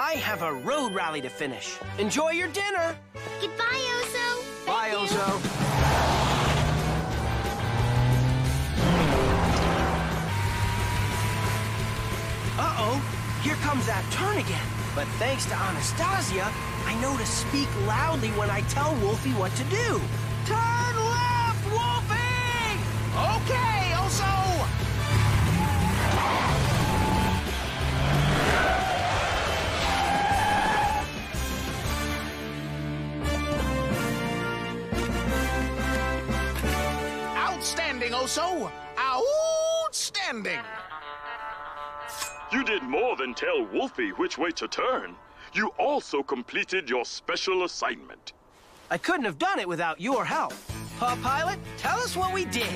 I have a road rally to finish. Enjoy your dinner. Goodbye, Oso. Bye, Thank you. Oso. Uh-oh, here comes that turn again. But thanks to Anastasia, I know to speak loudly when I tell Wolfie what to do. Turn left, Outstanding, Oso! Outstanding! You did more than tell Wolfie which way to turn. You also completed your special assignment. I couldn't have done it without your help. Paw Pilot, tell us what we did.